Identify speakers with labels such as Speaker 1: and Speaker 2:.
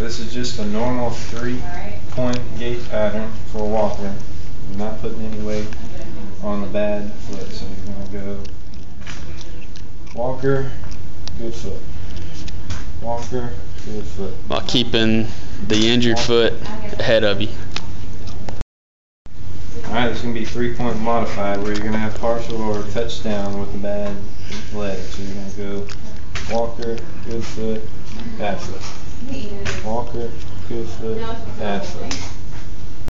Speaker 1: this is just a normal three-point gait pattern for a walker. You're not putting any weight on the bad foot, so you're gonna go walker, good foot. Walker, good foot.
Speaker 2: While keeping the injured foot ahead of you.
Speaker 1: Alright, this is gonna be three-point modified where you're gonna have partial or touchdown with the bad leg. So you're gonna go walker, good foot, bad foot. Walker, bad foot.